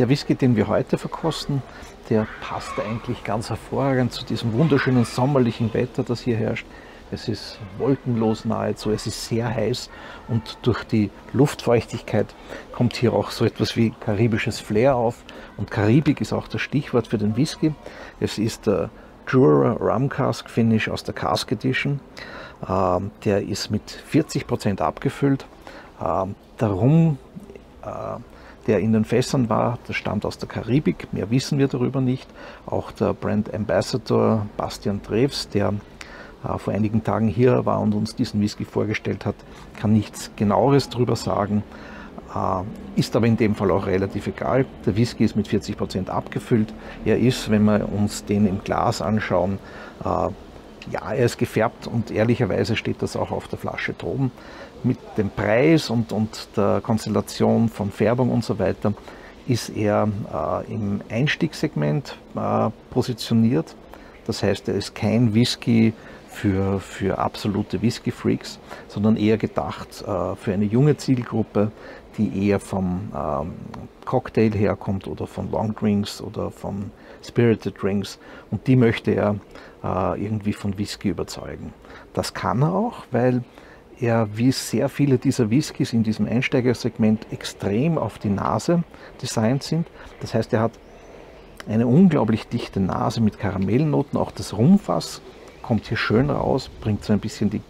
der Whisky, den wir heute verkosten, der passt eigentlich ganz hervorragend zu diesem wunderschönen sommerlichen Wetter, das hier herrscht. Es ist wolkenlos nahezu, es ist sehr heiß und durch die Luftfeuchtigkeit kommt hier auch so etwas wie karibisches Flair auf. Und Karibik ist auch das Stichwort für den Whisky. Es ist der Jura Rum Cask Finish aus der Cask Edition. Ähm, der ist mit 40% abgefüllt. Ähm, der in den Fässern war, das stammt aus der Karibik. Mehr wissen wir darüber nicht. Auch der Brand Ambassador Bastian Treves, der äh, vor einigen Tagen hier war und uns diesen Whisky vorgestellt hat, kann nichts genaueres darüber sagen. Äh, ist aber in dem Fall auch relativ egal. Der Whisky ist mit 40% abgefüllt. Er ist, wenn wir uns den im Glas anschauen, äh, ja, er ist gefärbt und ehrlicherweise steht das auch auf der Flasche droben. Mit dem Preis und, und der Konstellation von Färbung und so weiter ist er äh, im Einstiegssegment äh, positioniert. Das heißt, er ist kein Whisky für, für absolute Whisky-Freaks, sondern eher gedacht äh, für eine junge Zielgruppe, die eher vom ähm, Cocktail herkommt oder von Long Drinks oder von Spirited Drinks. Und die möchte er äh, irgendwie von Whisky überzeugen. Das kann er auch, weil er wie sehr viele dieser Whiskys in diesem Einsteigersegment extrem auf die Nase designt sind. Das heißt, er hat eine unglaublich dichte Nase mit Karamellnoten, auch das Rumfass kommt hier schön raus, bringt so ein bisschen die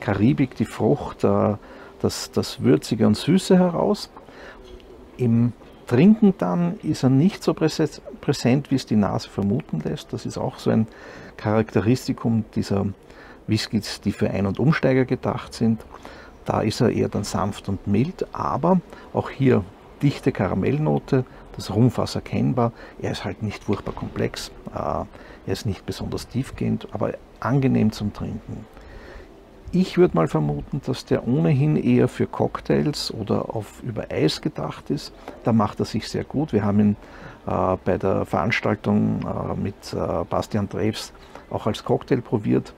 Karibik, die Frucht, äh, das, das Würzige und Süße heraus. Im Trinken dann ist er nicht so präsent, wie es die Nase vermuten lässt. Das ist auch so ein Charakteristikum dieser Whiskys, die für Ein- und Umsteiger gedacht sind. Da ist er eher dann sanft und mild, aber auch hier dichte Karamellnote, das Rumfass erkennbar. Er ist halt nicht furchtbar komplex, äh, er ist nicht besonders tiefgehend, aber angenehm zum Trinken. Ich würde mal vermuten, dass der ohnehin eher für Cocktails oder auf über Eis gedacht ist. Da macht er sich sehr gut. Wir haben ihn äh, bei der Veranstaltung äh, mit äh, Bastian Treves auch als Cocktail probiert.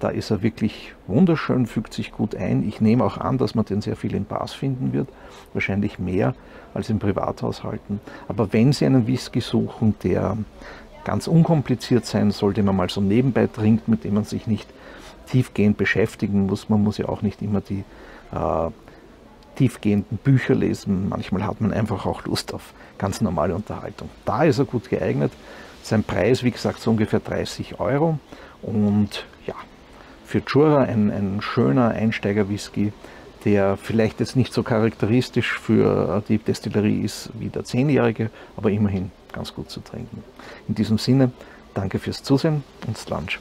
Da ist er wirklich wunderschön, fügt sich gut ein. Ich nehme auch an, dass man den sehr viel in Bars finden wird. Wahrscheinlich mehr als in Privathaushalten. Aber wenn Sie einen Whisky suchen, der ganz unkompliziert sein soll, den man mal so nebenbei trinkt, mit dem man sich nicht tiefgehend beschäftigen muss. Man muss ja auch nicht immer die äh, tiefgehenden Bücher lesen. Manchmal hat man einfach auch Lust auf ganz normale Unterhaltung. Da ist er gut geeignet. Sein Preis, wie gesagt, so ungefähr 30 Euro. Und ja, für Jura ein, ein schöner Einsteiger-Whisky, der vielleicht jetzt nicht so charakteristisch für die Destillerie ist wie der 10-jährige, aber immerhin ganz gut zu trinken. In diesem Sinne, danke fürs Zusehen und Lunch.